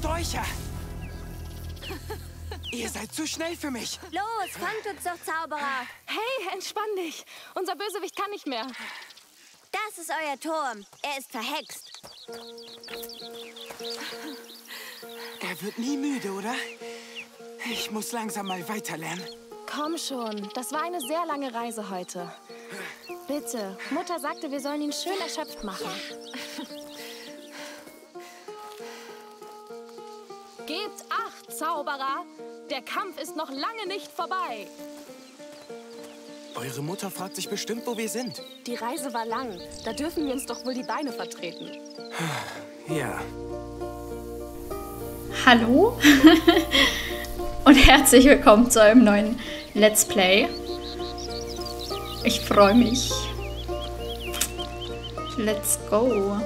Sträucher! Ihr seid zu schnell für mich. Los, fangt uns doch, Zauberer! Hey, entspann dich. Unser Bösewicht kann nicht mehr. Das ist euer Turm. Er ist verhext. Er wird nie müde, oder? Ich muss langsam mal weiterlernen. Komm schon, das war eine sehr lange Reise heute. Bitte, Mutter sagte, wir sollen ihn schön erschöpft machen. Gebt acht, Zauberer! Der Kampf ist noch lange nicht vorbei. Eure Mutter fragt sich bestimmt, wo wir sind. Die Reise war lang. Da dürfen wir uns doch wohl die Beine vertreten. Ja. Hallo und herzlich willkommen zu einem neuen Let's Play. Ich freue mich. Let's go.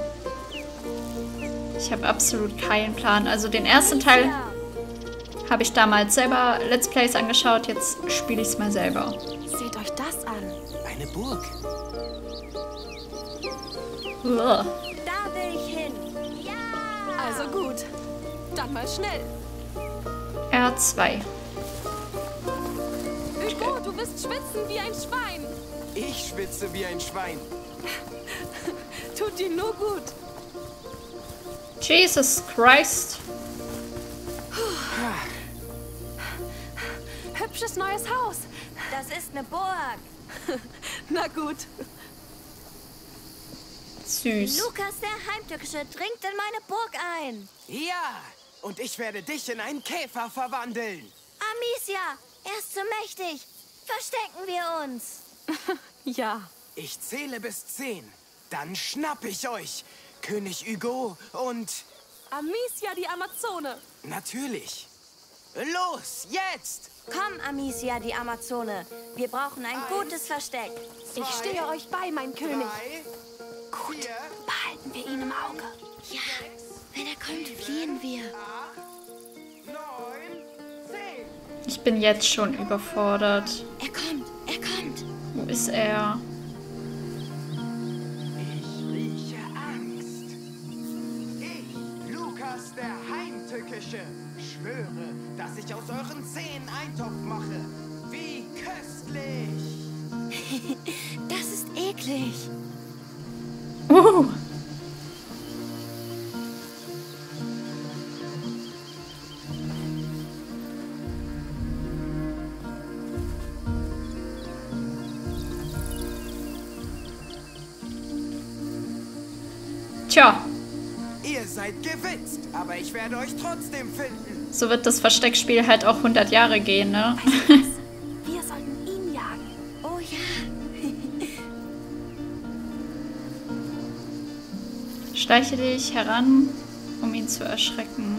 Ich habe absolut keinen Plan. Also den ersten Teil habe ich damals selber Let's Plays angeschaut. Jetzt spiele ich es mal selber. Seht euch das an. Eine Burg. Uah. Da will ich hin. Ja! Also gut. Dann mal schnell. R2. Hugo, du wirst schwitzen wie ein Schwein. Ich schwitze wie ein Schwein. Tut dir nur gut. Jesus Christ. Hübsches neues Haus. Das ist eine Burg. Na gut. Süß. Lukas der Heimtückische dringt in meine Burg ein. Ja! Und ich werde dich in einen Käfer verwandeln. Amicia, er ist zu mächtig. Verstecken wir uns. Ja. Ich zähle bis zehn. Dann schnapp ich euch. König Hugo und... Amicia, die Amazone. Natürlich. Los, jetzt! Komm, Amicia, die Amazone. Wir brauchen ein gutes Versteck. Ich stehe euch bei, mein König. Drei, Gut. vier, Behalten wir ihn im Auge. Ja, wenn er kommt, fliehen wir. neun, zehn. Ich bin jetzt schon überfordert. Er kommt, er kommt. Wo ist er? Zähnen Eintopf mache. Wie köstlich! Das ist eklig. Uh. Tja, Ihr seid gewitzt, aber ich werde euch trotzdem finden. So wird das Versteckspiel halt auch 100 Jahre gehen, ne? Wir sollten ihn jagen. Oh ja. Schleiche dich heran, um ihn zu erschrecken.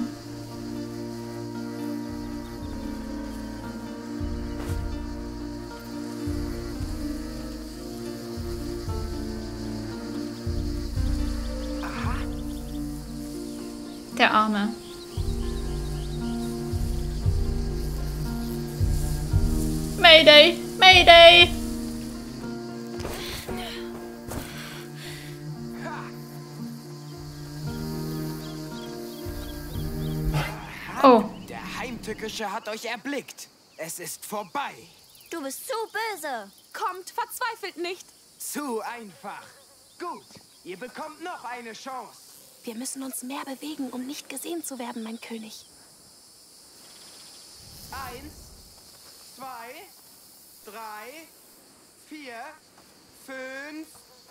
Mayday! Mayday! Oh, der Heimtückische hat euch erblickt. Es ist vorbei. Du bist zu böse. Kommt, verzweifelt nicht. Zu einfach. Gut, ihr bekommt noch eine Chance. Wir müssen uns mehr bewegen, um nicht gesehen zu werden, mein König. Eins, zwei, drei, vier, fünf,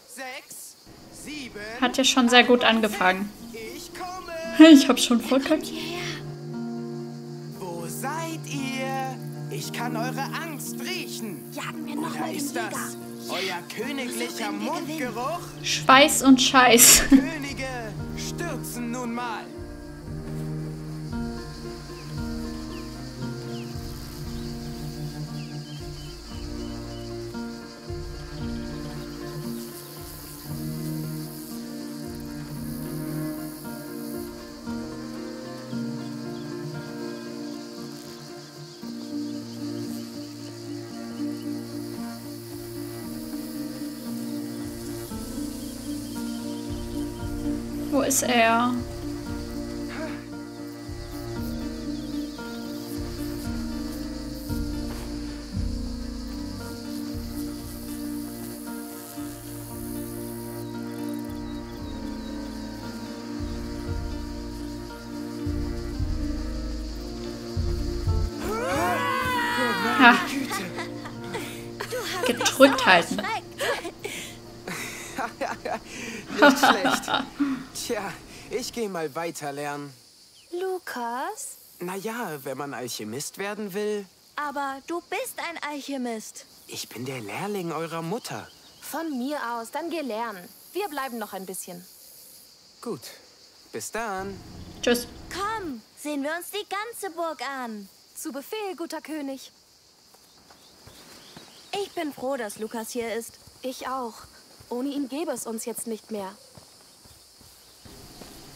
sechs, sieben. hat ja schon sehr gut angefangen. Ich komme. Ich hab schon verkackt. Wo seid ihr? Ich kann eure Angst riechen. Jagen wir noch Oder mal ist das Jäger. euer königlicher Mundgeruch? Schweiß und Scheiß. Könige stürzen nun mal. Ist er? Gedrückt halten. Nicht schlecht. Tja, ich gehe mal weiter lernen. Lukas? Naja, wenn man Alchemist werden will. Aber du bist ein Alchemist. Ich bin der Lehrling eurer Mutter. Von mir aus, dann geh lernen. Wir bleiben noch ein bisschen. Gut. Bis dann. Tschüss. Komm, sehen wir uns die ganze Burg an. Zu Befehl, guter König. Ich bin froh, dass Lukas hier ist. Ich auch. Ohne ihn gäbe es uns jetzt nicht mehr.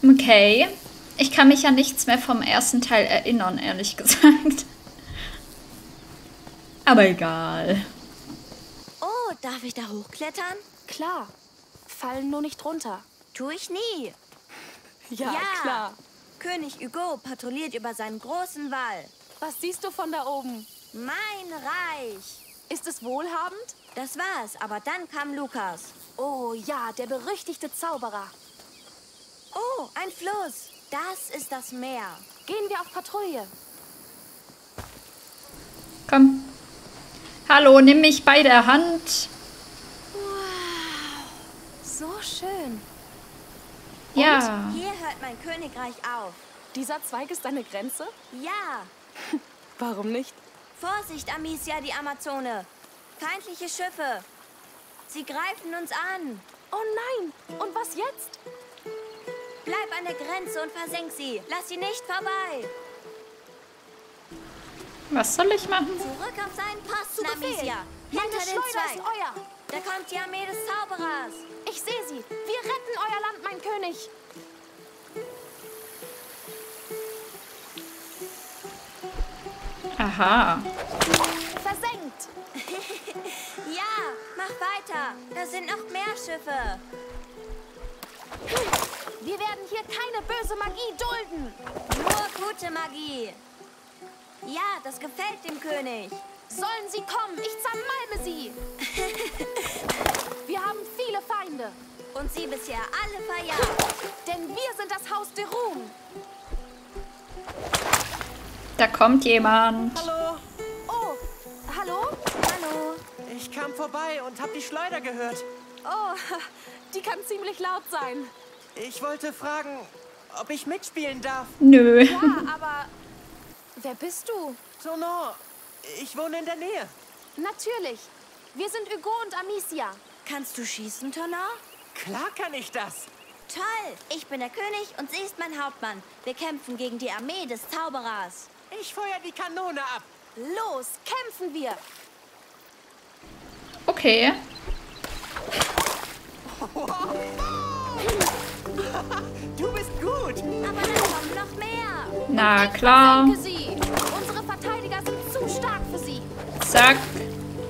Okay. Ich kann mich an nichts mehr vom ersten Teil erinnern, ehrlich gesagt. Aber egal. Oh, darf ich da hochklettern? Klar. Fallen nur nicht runter. Tu ich nie. Ja, klar. König Hugo patrouilliert über seinen großen Wall. Was siehst du von da oben? Mein Reich. Ist es wohlhabend? Das war's, aber dann kam Lukas. Oh ja, der berüchtigte Zauberer. Oh, ein Fluss. Das ist das Meer. Gehen wir auf Patrouille. Komm. Hallo, nimm mich bei der Hand. So schön. Ja. Hier hört mein Königreich auf. Dieser Zweig ist deine Grenze? Ja. Warum nicht? Vorsicht, Amicia, die Amazone. Feindliche Schiffe. Sie greifen uns an. Oh nein! Und was jetzt? Bleib an der Grenze und versenk sie. Lass sie nicht vorbei. Was soll ich machen? Zurück auf seinen Posten, Zu Befehl. Amicia. Meine Hinter den Schleuder ist Zweig. euer. Da kommt die Armee des Zauberers. Ich sehe sie. Wir retten euer Land, mein König. Aha. Versenkt. Ja, mach weiter. Da sind noch mehr Schiffe. Wir keine böse Magie dulden. Nur gute Magie. Ja, das gefällt dem König. Sollen sie kommen? Ich zermalme sie. Wir haben viele Feinde. Und sie bisher alle verjagt. Denn wir sind das Haus de Ruhm. Da kommt jemand. Hallo, Oh, hallo? Hallo. ich kam vorbei und hab die Schleuder gehört. Oh, die kann ziemlich laut sein. Ich wollte fragen, ob ich mitspielen darf. Nö. Ja, aber wer bist du? Tonon, ich wohne in der Nähe. Natürlich. Wir sind Hugo und Amicia. Kannst du schießen, Tonner? Klar kann ich das. Toll. Ich bin der König und sie ist mein Hauptmann. Wir kämpfen gegen die Armee des Zauberers. Ich feuer die Kanone ab. Los, kämpfen wir. Okay. Du bist gut. Aber da kommen noch mehr. Na klar. Unsere Verteidiger sind zu stark für sie. Zack.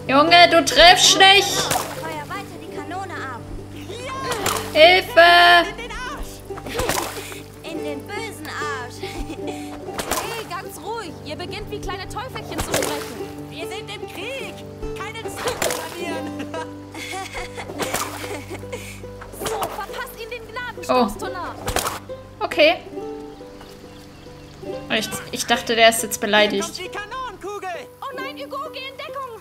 Junge, du triffst nicht. Feuer weiter die Kanone ab. Hilfe. In den Arsch. In den bösen Arsch. Hey, ganz ruhig. Ihr beginnt wie kleine Teufelchen zu sprechen. Wir sind im Krieg. Keine Zeit zu verlieren. Oh. Tonner. Okay. Ich, ich dachte, der ist jetzt beleidigt. Oh nein, Hugo, geh in Deckung.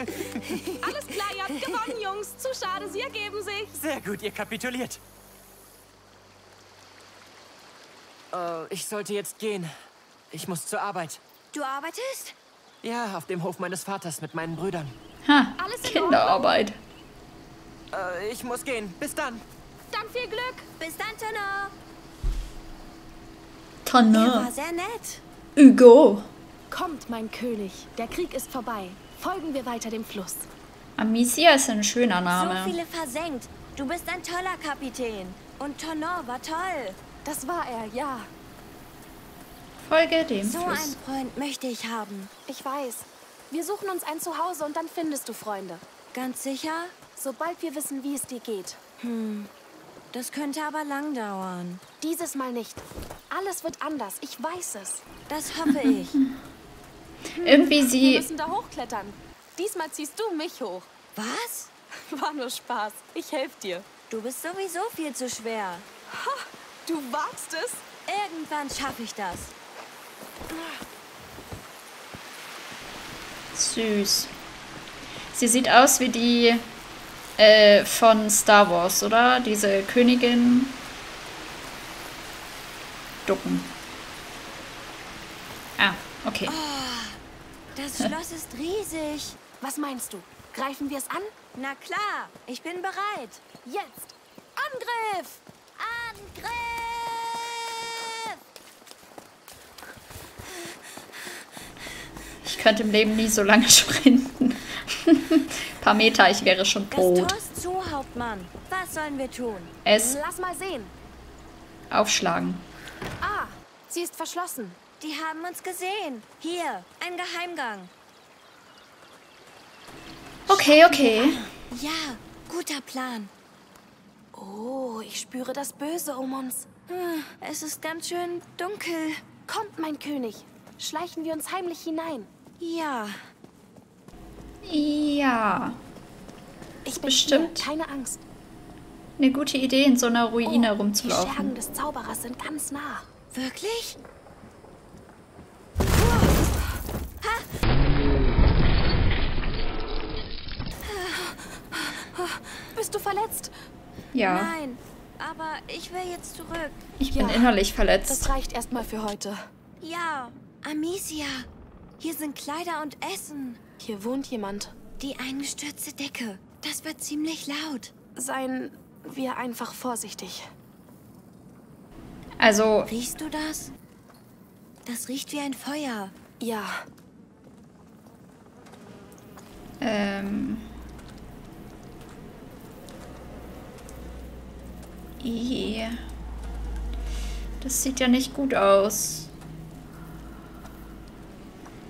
Alles klar, ihr habt gewonnen, Jungs. Zu schade, sie ergeben sich. Sehr gut, ihr kapituliert. Äh, ich sollte jetzt gehen. Ich muss zur Arbeit. Du arbeitest? Ja, auf dem Hof meines Vaters mit meinen Brüdern. Ha, Alles in Kinderarbeit. Äh, ich muss gehen. Bis dann. Dann viel Glück. Bis dann, Tonner. Er Tonne. war sehr nett. Hugo. Kommt, mein König. Der Krieg ist vorbei. Folgen wir weiter dem Fluss. Amicia ist ein schöner So Name. viele versenkt. Du bist ein toller Kapitän. Und Tonner war toll. Das war er, ja. Folge dem So einen Fluss. Freund möchte ich haben. Ich weiß. Wir suchen uns ein Zuhause und dann findest du Freunde. Ganz sicher? Sobald wir wissen, wie es dir geht. Das könnte aber lang dauern. Dieses Mal nicht. Alles wird anders, ich weiß es. Das hoffe ich. Irgendwie Wir sie. müssen da hochklettern. Diesmal ziehst du mich hoch. Was? War nur Spaß. Ich helfe dir. Du bist sowieso viel zu schwer. Du wagst es? Irgendwann schaffe ich das. Süß. Sie sieht aus wie die äh, von Star Wars, oder? Diese Königin. Ducken. Ah, okay. Das Schloss ist riesig. Was meinst du? Greifen wir es an? Na klar, ich bin bereit. Jetzt! Angriff! Angriff! Ich könnte im Leben nie so lange sprinten. Ein paar Meter, ich wäre schon tot. zu. Was sollen wir tun? Es Lass mal sehen. aufschlagen. Ah, sie ist verschlossen. Die haben uns gesehen. Hier, ein Geheimgang. Okay, okay. Ja, guter Plan. Oh, ich spüre das Böse um uns. Hm, Es ist ganz schön dunkel. Kommt, mein König. Schleichen wir uns heimlich hinein. Ja, Ja. Ich bin Bestimmt. Hier, keine Angst. Eine gute Idee, in so einer Ruine Oh, Die Schergen rumzulaufen. des Zauberers sind ganz nah. wirklich? Bist du verletzt? Ja, Nein, aber ich will jetzt zurück. ich bin Ja, innerlich Das verletzt. reicht erstmal für heute. Ja, Amicia. Hier sind Kleider und Essen. Hier wohnt jemand. Die eingestürzte Decke. Das wird ziemlich laut. Seien wir einfach vorsichtig. Also, Riechst du das? Das riecht wie ein Feuer. Ja, ähm. Ih. Das sieht ja nicht gut aus.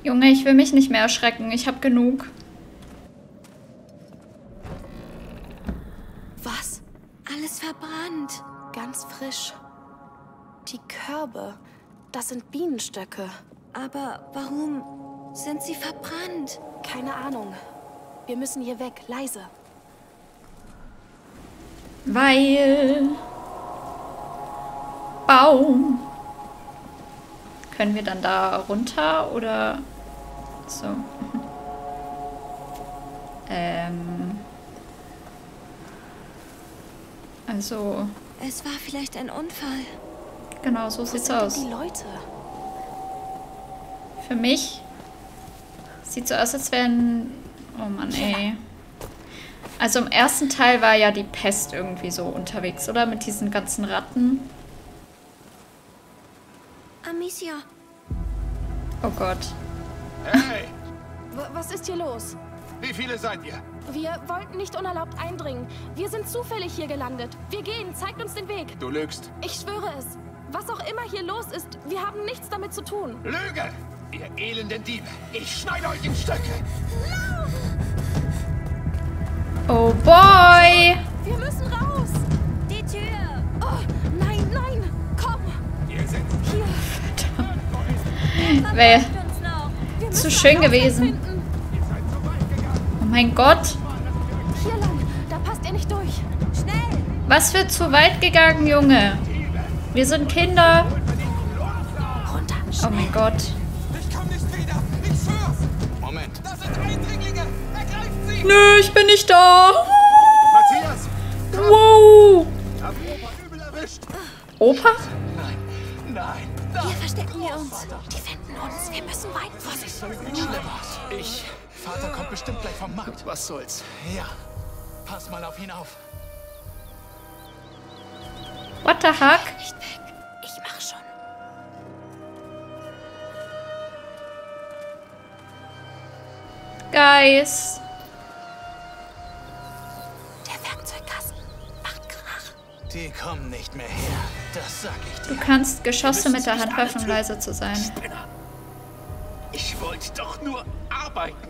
Junge, ich will mich nicht mehr erschrecken. Ich habe genug. was? Alles verbrannt. Ganz frisch. Die Körbe, das sind Bienenstöcke. Aber warum sind sie verbrannt? Keine Ahnung. Wir müssen hier weg, leise. Weil. Baum. Können wir dann da runter oder so? ähm. Also, Es war vielleicht ein Unfall. genau so Wo sieht's aus. die Leute? Für mich sieht so aus, als wären. Oh Mann, ey. Also im ersten Teil war ja die Pest irgendwie so unterwegs, oder? Mit diesen ganzen Ratten. Amicia, Oh Gott. Hey, W was ist hier los? wie viele seid ihr? Wir wollten nicht unerlaubt eindringen. Wir sind zufällig hier gelandet. Wir gehen, zeigt uns den Weg. Du lügst. Ich schwöre es. Was auch immer hier los ist, wir haben nichts damit zu tun. Lüge! Ihr elenden Diebe! Ich schneide euch in Stücke! Oh boy! Wir müssen raus. Wäre! Wir zu schön gewesen. Oh mein Gott. Hier lang. Da passt er nicht durch. Schnell! Was für zu weit gegangen, Junge? Wir sind Kinder. Oh mein Gott. Ich komm nicht wieder! Ich schwör's! Moment. Nö, ich bin nicht da. Matthias! Wow. Opa? Nein! Nein! Hier Nein! verstecken wir uns. Die uns. Wir müssen weit. Vorsicht. Sieht schlimm aus. Ich... Vater kommt bestimmt gleich vom Markt. Was soll's? Ja. Pass mal auf ihn auf. What the heck? Nicht weg. Ich mach schon. Guys. Der Werkzeugkasten macht Krach. Die kommen nicht mehr her. Das sag ich Du dir. kannst Geschosse mit der Hand werfen, um leise zu sein. Spinner. Ich wollte doch nur arbeiten.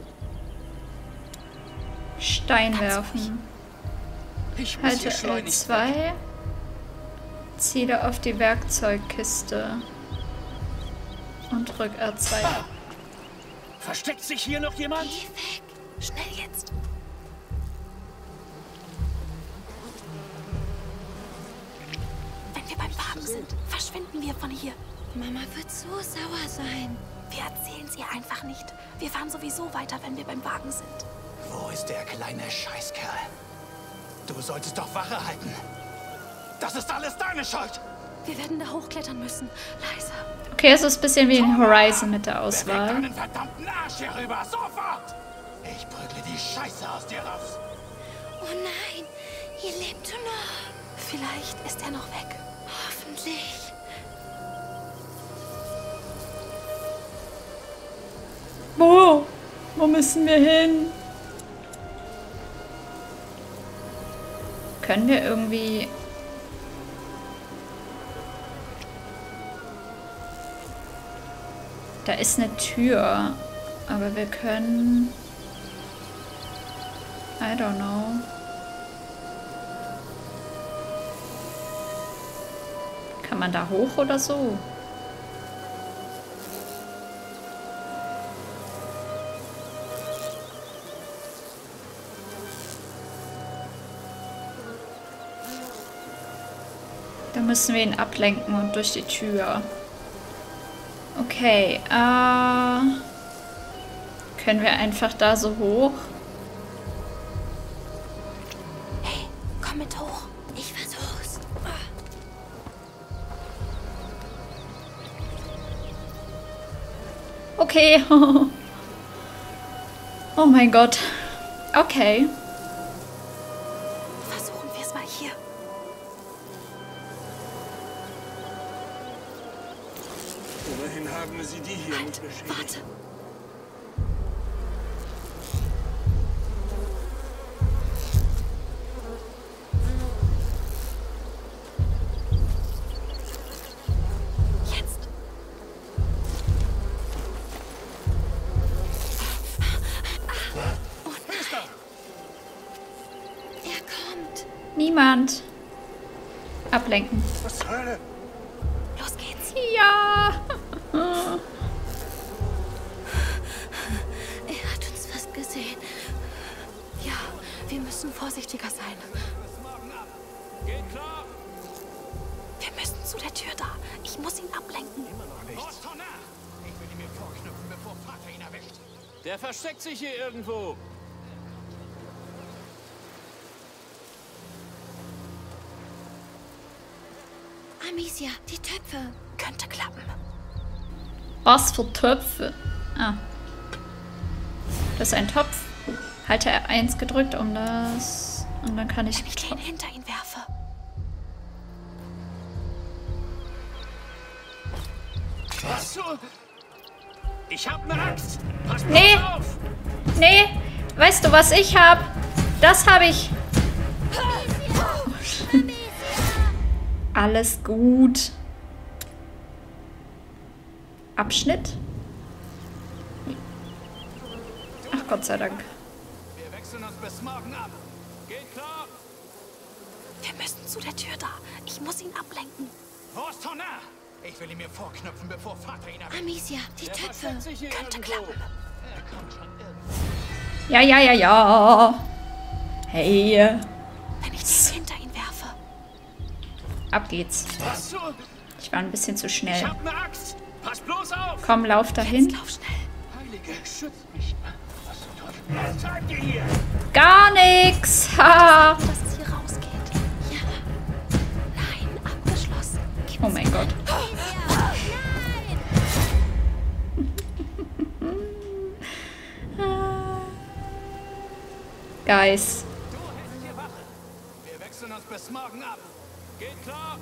Stein werfen. Ich Halte hier schleunigst L2. Ziele auf die Werkzeugkiste. Und drück R2. Versteckt sich hier noch jemand? Geh weg. Schnell jetzt. Wenn wir beim Wagen sind, verschwinden wir von hier. Mama wird so sauer sein. Wir erzählen es ihr einfach nicht. Wir fahren sowieso weiter, wenn wir beim Wagen sind. Wo ist der kleine Scheißkerl? Du solltest doch Wache halten. Das ist alles deine Schuld. Wir werden da hochklettern müssen. Leise. Okay, es ist ein bisschen wie in Horizon mit der Auswahl. deinen verdammten Arsch hier rüber, sofort! Ich prügle die Scheiße aus dir raus. Oh nein, ihr lebt du noch. Vielleicht ist er noch weg. Hoffentlich. Wo? Wo müssen wir hin? Können wir irgendwie... Da ist eine Tür, aber wir können... I don't know. Kann man da hoch oder so? Müssen wir ihn ablenken und durch die Tür. Okay, äh... Können wir einfach da so hoch? Hey, komm mit hoch. Ich versuch's. Okay. oh mein Gott. Okay. Sie die hier mit beschädigt. Warte. Zu der Tür da. Ich muss ihn ablenken. Los, Tonner! Ich will ihn mir vorknüpfen, bevor Vater ihn erwischt. Der versteckt sich hier irgendwo. Amicia, die Töpfe. Könnte klappen. Was für Töpfe? Ah. Das ist ein Topf. Halte R1 gedrückt, um das... Und dann kann ich den hinter ihn Was so? Ich hab ne Axt! Pass Nee. auf! Nee, weißt du, was ich hab? Das habe ich. Alles gut. Abschnitt? Ach Gott sei Dank. Wir wechseln uns bis morgen ab. Geht klar. Wir müssen zu der Tür da. Ich muss ihn ablenken. Wo ist Tonner? Ich will ihn mir vorknüpfen, bevor Vater ihn erwischt. Amicia, die Der Töpfe. Könnte klappen. Ja, ja, ja, ja. Hey, Wenn ich den hinter ihn werfe. ab geht's. Ich war ein bisschen zu Ich schnell. hab ne Axt! Pass bloß auf! Komm, lauf dahin. Lauf schnell. Heilige, schütz mich! Was zum Teufel? Was treibt ihr hier? Gar nix. Ha. Guys. Du hältst hier Wache. Wir wechseln uns bis morgen ab. Geht klar.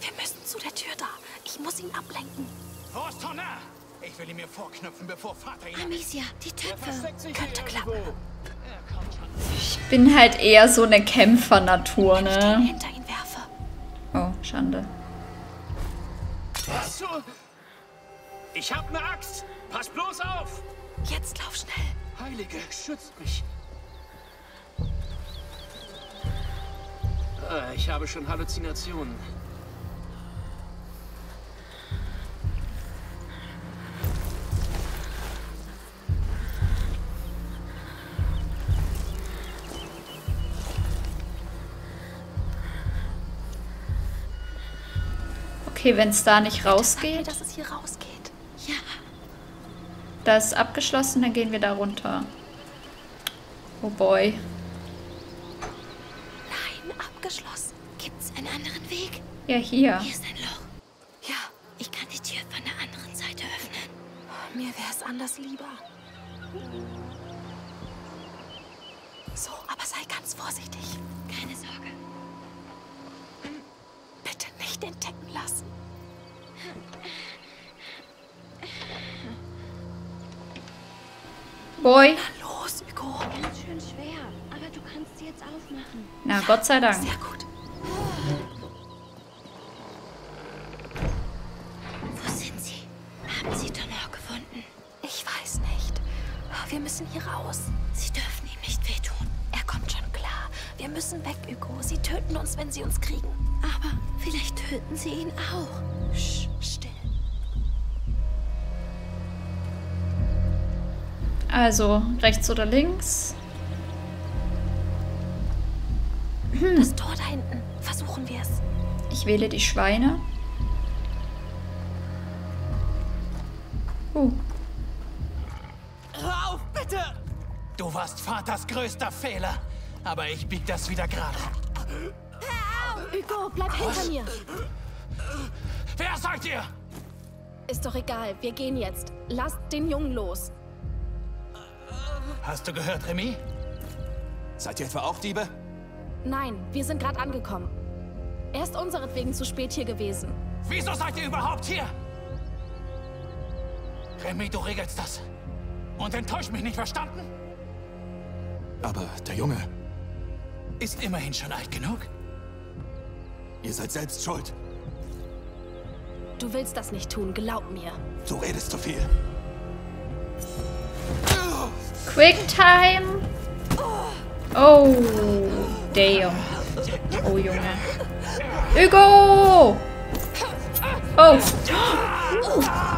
Wir müssen zu der Tür da. Ich muss ihn ablenken. Wo ist Tonner? Ich will ihn mir vorknüpfen, bevor Vater ihn. Amicia, die Töpfe. Könnte klappen. Ich bin halt eher so eine Kämpfernatur, ne? hinter ihn werfe. Oh, Schande. Was? Ich hab ne Axt! Pass bloß auf! Jetzt lauf schnell. Heilige, schützt mich! Ich habe schon Halluzinationen. Okay, wenn es da nicht mir, rausgeht, dass es hier rausgeht. Ja, da ist abgeschlossen, dann gehen wir da runter. Oh boy. Abgeschlossen. gibt's einen anderen Weg? Ja, hier. Hier ist ein Loch. Ja, Ich kann die Tür von der anderen Seite öffnen. mir wäre es anders lieber. So, aber sei ganz vorsichtig. Keine Sorge. Bitte nicht entdecken lassen. Boy. Los, Hugo. Ganz schön schwer, aber du kannst sie jetzt aufmachen. Na, Gott sei Dank. Sehr gut. Wo sind sie? Haben sie Tonor gefunden? Ich weiß nicht. Wir müssen hier raus. Sie dürfen ihm nicht wehtun. Er kommt schon klar. Wir müssen weg, Hugo. Sie töten uns, wenn sie uns kriegen. Aber vielleicht töten sie ihn auch. Sch, still. Also, rechts oder links? Das Tor da hinten. Versuchen wir es. Ich wähle die Schweine. Uh, Hör auf, bitte! Du warst Vaters größter Fehler. Aber ich bieg das wieder gerade. Hugo, bleib hinter mir. Wer seid ihr? Ist doch egal. Wir gehen jetzt. Lasst den Jungen los. Hast du gehört, Remy? Seid ihr etwa auch Diebe? Nein, wir sind gerade angekommen. Er ist unseretwegen zu spät hier gewesen. Wieso seid ihr überhaupt hier? Remy, du regelst das. Und enttäusch mich nicht, verstanden? Aber der Junge, Ist immerhin schon alt genug. ihr seid selbst schuld. Du willst das nicht tun, glaub mir. Du redest zu viel. Quicktime. Oh, damn. Oh, Junge. Hugo! Oh. oh.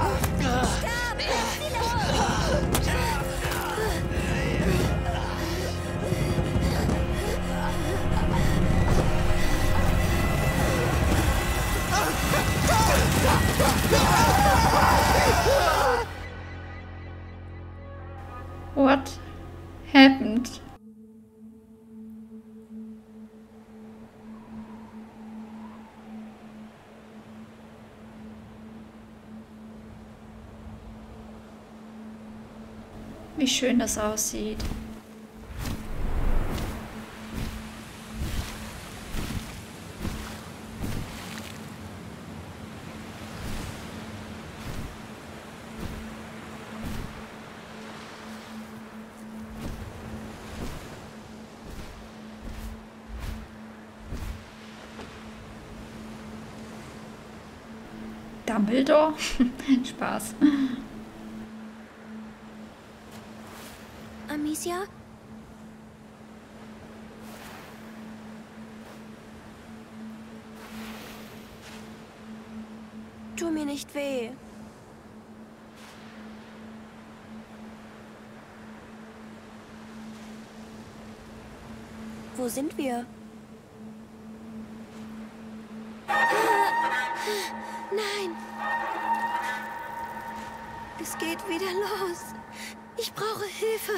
Schön das aussieht. Dumbledore? Spaß. Amicia? Tu mir nicht weh. Wo sind wir? Nein! Es geht wieder los. Ich brauche Hilfe.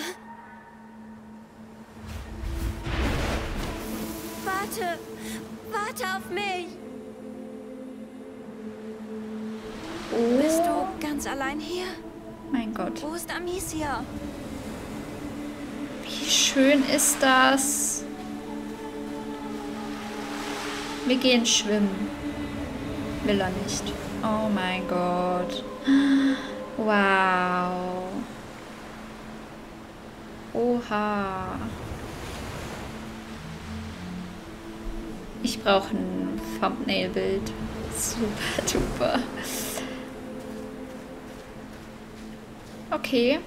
Warte! Warte auf mich! Bist du ganz allein hier? Mein Gott. Wo ist Amicia? Wie schön ist das? Wir gehen schwimmen. Will er nicht. Oh mein Gott. Wow. Oha. brauche ein Thumbnail-Bild. Super duper. Okay.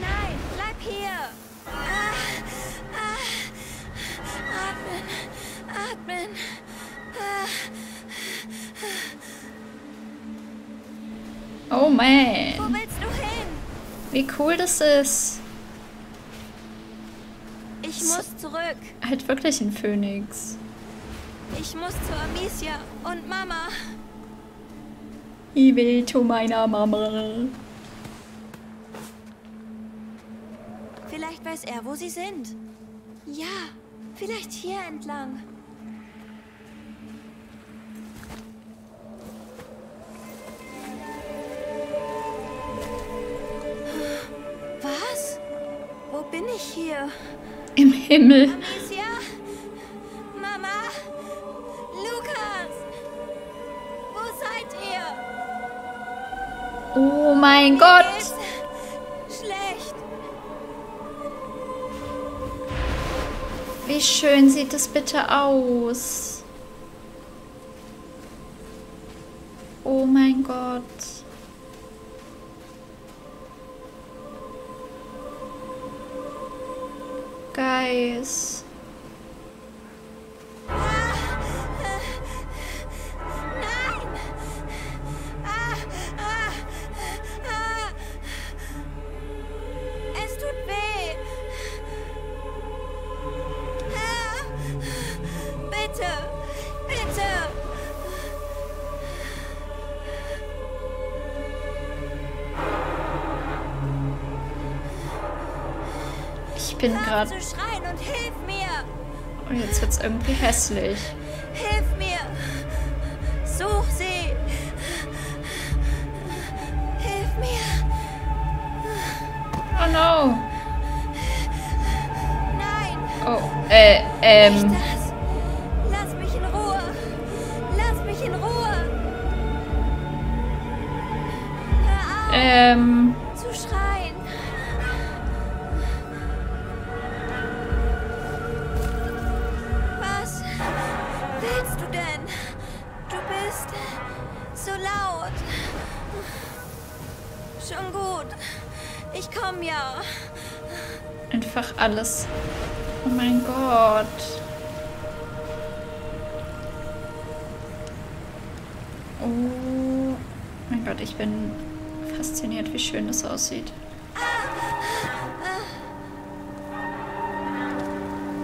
Nein, bleib hier! Ah, ah, atmen, atmen. Ah, oh man. Wie cool das ist. Halt wirklich ein Phönix. Ich muss zu Amicia und Mama. Ich will zu meiner Mama. Vielleicht weiß er, wo sie sind. Ja, vielleicht hier entlang. Was? Wo bin ich hier? Im Himmel. Amicia? Seid ihr? Oh mein Gott. Geht's schlecht. Wie schön sieht das bitte aus. Oh mein Gott. Guys. Bin gerade. und hilf mir. Oh, jetzt wird's irgendwie hässlich. Hilf mir. Such sie. Hilf mir. Oh no. Nein. Oh, äh, ähm. Lass mich in Ruhe. Lass mich in Ruhe. Ähm. Ich komm ja. Einfach alles. Oh mein Gott. Oh mein Gott, ich bin fasziniert, wie schön es aussieht.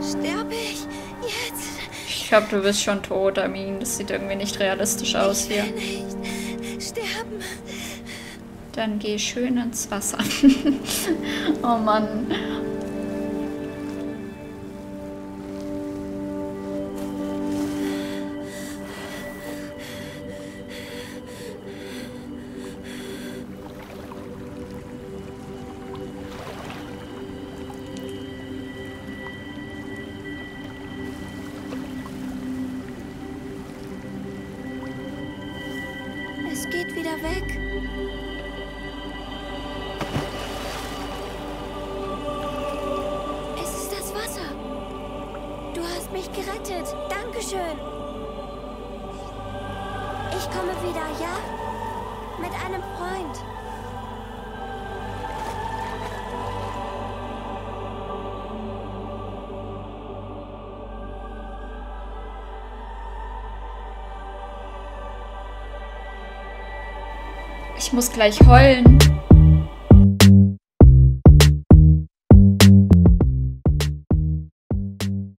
Sterbe ich jetzt? Ich glaube, du bist schon tot, Armin. Das sieht irgendwie nicht realistisch aus hier. Nicht. Dann geh schön ins Wasser. oh Mann. Es geht wieder weg. Einem Freund. Ich muss gleich heulen.